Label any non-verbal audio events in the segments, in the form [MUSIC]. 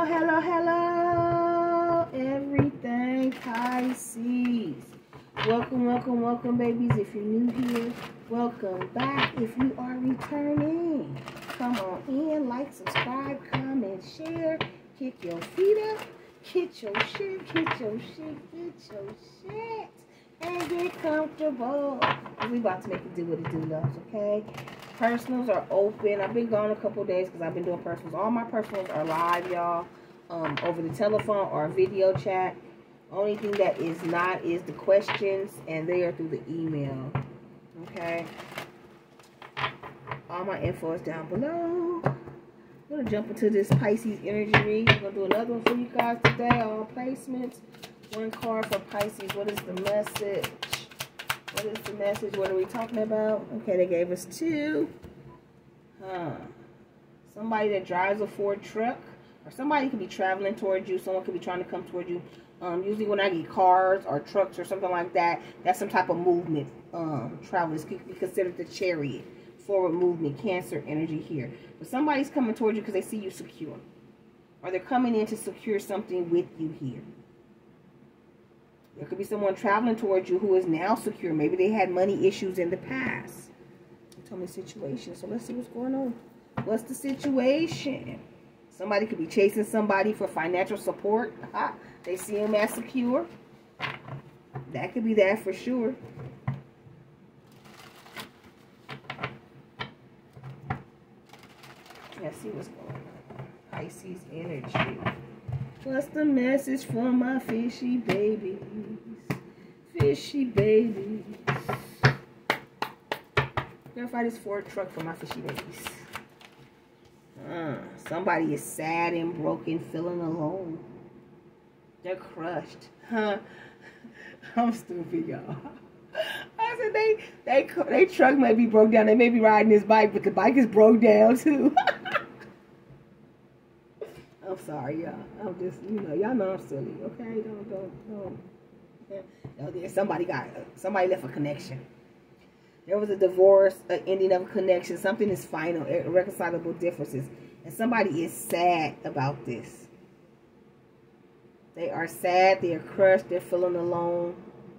Hello, hello, Everythang Pisces. Welcome, welcome, welcome, babies. If you're new here, welcome back. If you are returning, come on in, like, subscribe, comment, share, kick your feet up, get your shit, get your shit, get your shit, and get comfortable. We about to make it do what it do, loves, okay? Personals are open. I've been gone a couple days because I've been doing personals. All my personals are live, y'all, um, over the telephone or video chat. Only thing that is not is the questions, and they are through the email. Okay. All my info is down below. I'm gonna jump into this Pisces energy read. I'm gonna do another one for you guys today. All placements. One card for Pisces. What is the message? What is the message? What are we talking about? Okay, they gave us two. Huh. Somebody that drives a Ford truck. Or somebody could be traveling towards you. Someone could be trying to come towards you. Um, usually when I get cars or trucks or something like that, that's some type of movement. Um, travel could be considered the chariot. Forward movement, cancer energy here. But somebody's coming towards you because they see you secure. Or they're coming in to secure something with you here. There could be someone traveling towards you who is now secure. Maybe they had money issues in the past. Tell me situation. So let's see what's going on. What's the situation? Somebody could be chasing somebody for financial support. They see him as secure. That could be that for sure. Let's see what's going on. Pisces energy. What's the message for my fishy babies? Fishy babies. Gonna find this Ford truck for my fishy babies. Uh, somebody is sad and broken, feeling alone. They're crushed. Huh? [LAUGHS] I'm stupid, y'all. [LAUGHS] I said they they they truck may be broke down. They may be riding this bike, but the bike is broke down too. [LAUGHS] I'm sorry, y'all. I'm just you know y'all know I'm silly. Okay, don't don't don't. Yeah. Somebody got somebody left a connection. There was a divorce, an ending of a connection. Something is final, irreconcilable differences, and somebody is sad about this. They are sad, they are crushed, they're feeling alone,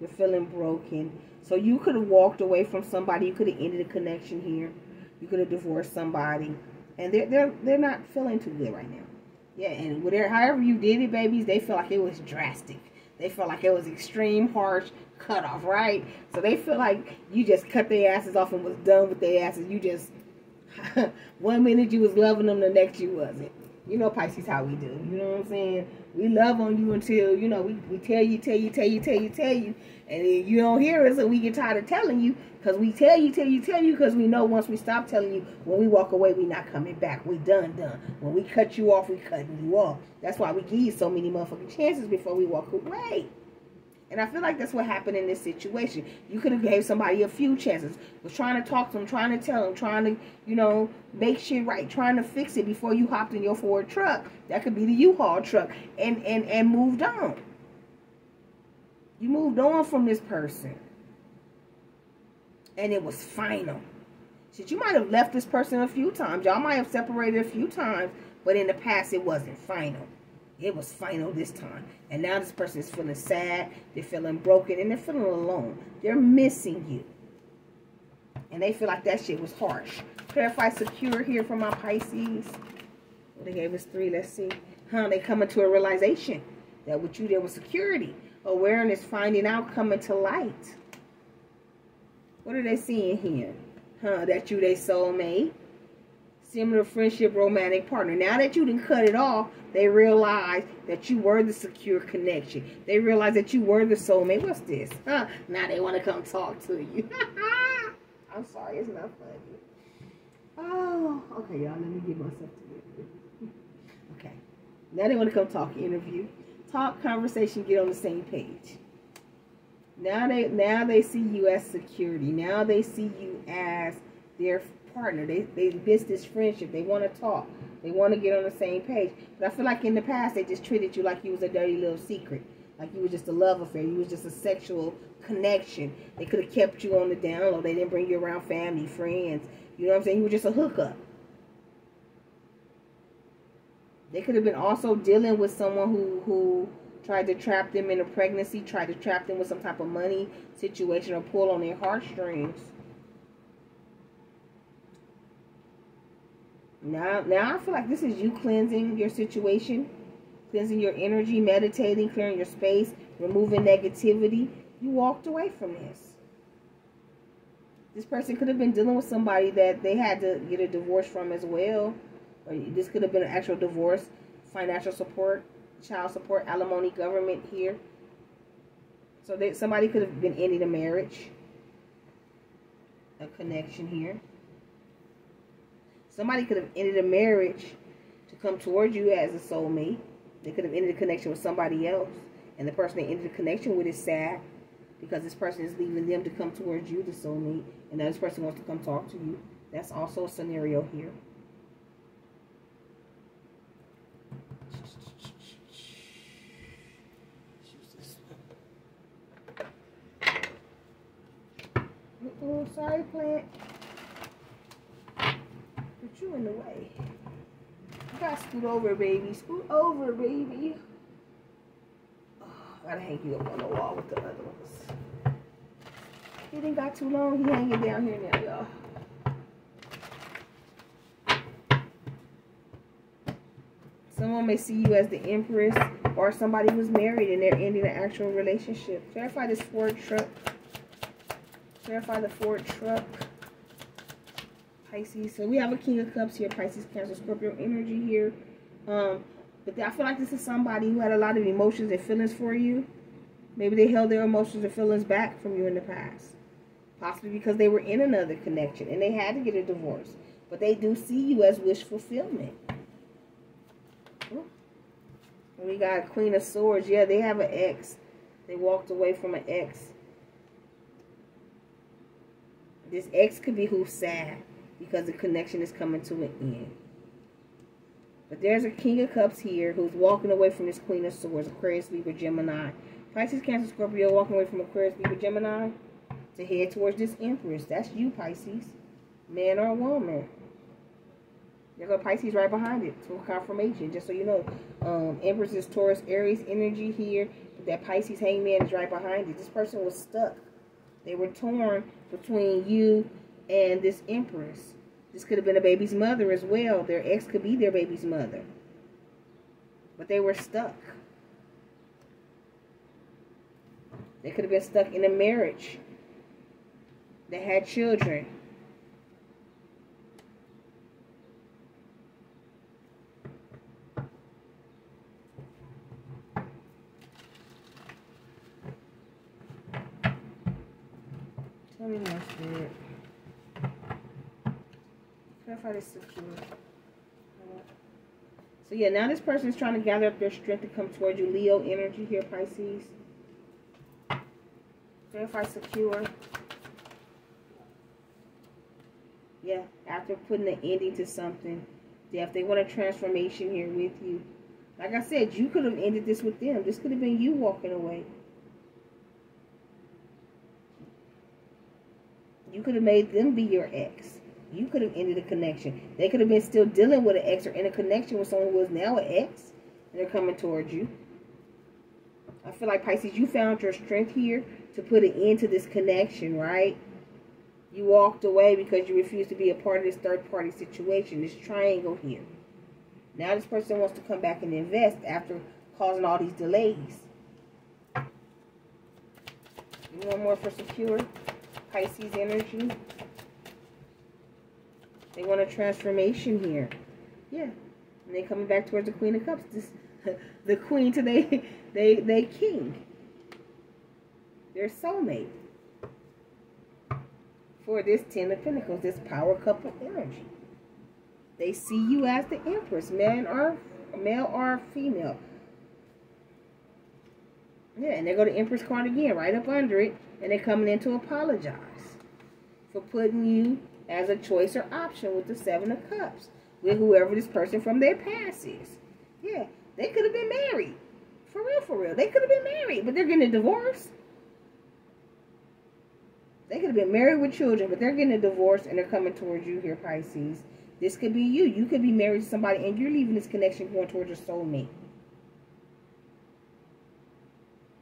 they're feeling broken. So you could have walked away from somebody, you could have ended a connection here. You could have divorced somebody. And they're they're they're not feeling too good right now. Yeah, and whatever however you did it, babies, they feel like it was drastic. They feel like it was extreme, harsh cut off, right? So they feel like you just cut their asses off and was done with their asses. You just [LAUGHS] one minute you was loving them, the next you wasn't. You know Pisces how we do. You know what I'm saying? We love on you until, you know, we, we tell you, tell you, tell you, tell you, tell you. And then you don't hear us and we get tired of telling you. Because we tell you, tell you, tell you. Because we know once we stop telling you, when we walk away, we not coming back. We done, done. When we cut you off, we cutting you off. That's why we give you so many motherfucking chances before we walk away. And I feel like that's what happened in this situation. You could have gave somebody a few chances. Was trying to talk to them, trying to tell them, trying to, you know, make shit right, trying to fix it before you hopped in your Ford truck. That could be the U-Haul truck. And and and moved on. You moved on from this person. And it was final. Shit, you might have left this person a few times. Y'all might have separated a few times, but in the past it wasn't final. It was final this time. And now this person is feeling sad. They're feeling broken. And they're feeling alone. They're missing you. And they feel like that shit was harsh. Clarify secure here for my Pisces. They gave us three. Let's see. Huh, they coming to a realization that with you there was security. Awareness, finding out, coming to light. What are they seeing here? Huh, that you they soulmate similar friendship, romantic partner. Now that you didn't cut it off, they realize that you were the secure connection. They realize that you were the soulmate. What's this? Huh? Now they want to come talk to you. [LAUGHS] I'm sorry, it's not funny. Oh, okay, y'all. Let me get myself together. [LAUGHS] okay. Now they want to come talk, interview, talk, conversation, get on the same page. Now they now they see you as security. Now they see you as their partner. They they this friendship. They want to talk. They want to get on the same page. But I feel like in the past they just treated you like you was a dirty little secret. Like you was just a love affair. You was just a sexual connection. They could have kept you on the down low. They didn't bring you around family, friends. You know what I'm saying? You were just a hookup. They could have been also dealing with someone who who tried to trap them in a pregnancy, tried to trap them with some type of money situation or pull on their heartstrings. Now, now I feel like this is you cleansing your situation, cleansing your energy, meditating, clearing your space, removing negativity. You walked away from this. This person could have been dealing with somebody that they had to get a divorce from as well. Or this could have been an actual divorce, financial support, child support, alimony, government here. So that somebody could have been ending a marriage, a connection here. Somebody could have ended a marriage to come towards you as a soulmate. They could have ended a connection with somebody else. And the person they ended a connection with is sad because this person is leaving them to come towards you, the soulmate. And now this person wants to come talk to you. That's also a scenario here. Oh, sorry, plant you in the way. You gotta scoot over, baby. Scoot over, baby. Oh, I gotta hang you up on the wall with the other ones. He didn't got too long. He hanging down here now, y'all. Someone may see you as the empress or somebody who's married and they're ending an actual relationship. Clarify this Ford truck. Clarify the Ford truck. Pisces. So we have a King of Cups here, Pisces, Cancer, Scorpio energy here. Um, but I feel like this is somebody who had a lot of emotions and feelings for you. Maybe they held their emotions and feelings back from you in the past. Possibly because they were in another connection and they had to get a divorce. But they do see you as wish fulfillment. we got Queen of Swords. Yeah, they have an ex. They walked away from an ex. This ex could be who's sad because the connection is coming to an end. But there's a King of Cups here who's walking away from this Queen of Swords, Aquarius, Libra, Gemini. Pisces, Cancer, Scorpio walking away from Aquarius, Libra, Gemini to head towards this Empress. That's you, Pisces. Man or woman. There's a Pisces right behind it for confirmation, just so you know. Um, Empress is Taurus, Aries energy here. That Pisces hangman is right behind it. This person was stuck. They were torn between you and this empress. This could have been a baby's mother as well. Their ex could be their baby's mother. But they were stuck. They could have been stuck in a marriage. They had children. Tell me more, Spirit. Secure. So yeah, now this person is trying to gather up their strength to come towards you. Leo energy here, Pisces. Clarify secure. Yeah, after putting an ending to something. Yeah, if they want a transformation here with you. Like I said, you could have ended this with them. This could have been you walking away. You could have made them be your ex. You could have ended a connection. They could have been still dealing with an ex or in a connection with someone who is now an ex. And they're coming towards you. I feel like Pisces, you found your strength here to put an end to this connection, right? You walked away because you refused to be a part of this third party situation, this triangle here. Now this person wants to come back and invest after causing all these delays. You want more for secure? Pisces energy. They want a transformation here. Yeah. And they coming back towards the Queen of Cups. This, [LAUGHS] the Queen to they, [LAUGHS] they, they King. Their soulmate. For this Ten of Pentacles, this power couple energy. They see you as the Empress, man or male or female. Yeah, and they go to Empress card again, right up under it, and they're coming in to apologize for putting you as a choice or option with the Seven of Cups with whoever this person from their past is. Yeah, they could have been married. For real, for real. They could have been married, but they're getting a divorce. They could have been married with children, but they're getting a divorce and they're coming towards you here, Pisces. This could be you. You could be married to somebody and you're leaving this connection going towards your soulmate.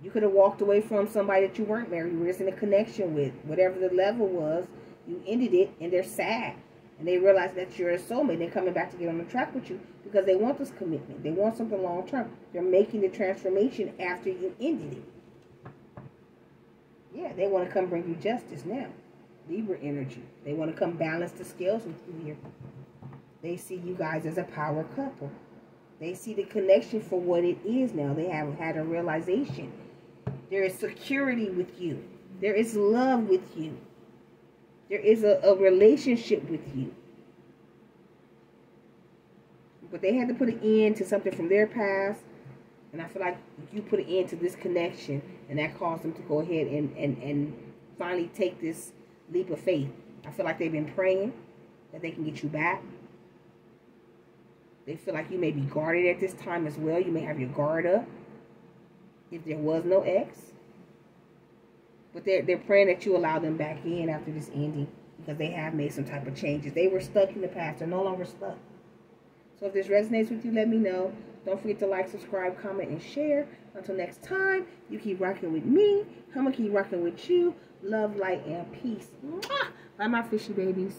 You could have walked away from somebody that you weren't married with, in a connection with. Whatever the level was, you ended it and they're sad. And they realize that you're a soulmate. They're coming back to get on the track with you because they want this commitment. They want something long term. They're making the transformation after you ended it. Yeah, they want to come bring you justice now. Libra energy. They want to come balance the scales with you here. They see you guys as a power couple. They see the connection for what it is now. They have had a realization. There is security with you. There is love with you. There is a, a relationship with you. But they had to put an end to something from their past. And I feel like you put an end to this connection. And that caused them to go ahead and, and, and finally take this leap of faith. I feel like they've been praying that they can get you back. They feel like you may be guarded at this time as well. You may have your guard up if there was no ex. But they're, they're praying that you allow them back in after this ending because they have made some type of changes. They were stuck in the past. They're no longer stuck. So if this resonates with you, let me know. Don't forget to like, subscribe, comment, and share. Until next time, you keep rocking with me. I'm going to keep rocking with you. Love, light, and peace. Bye, my fishy babies.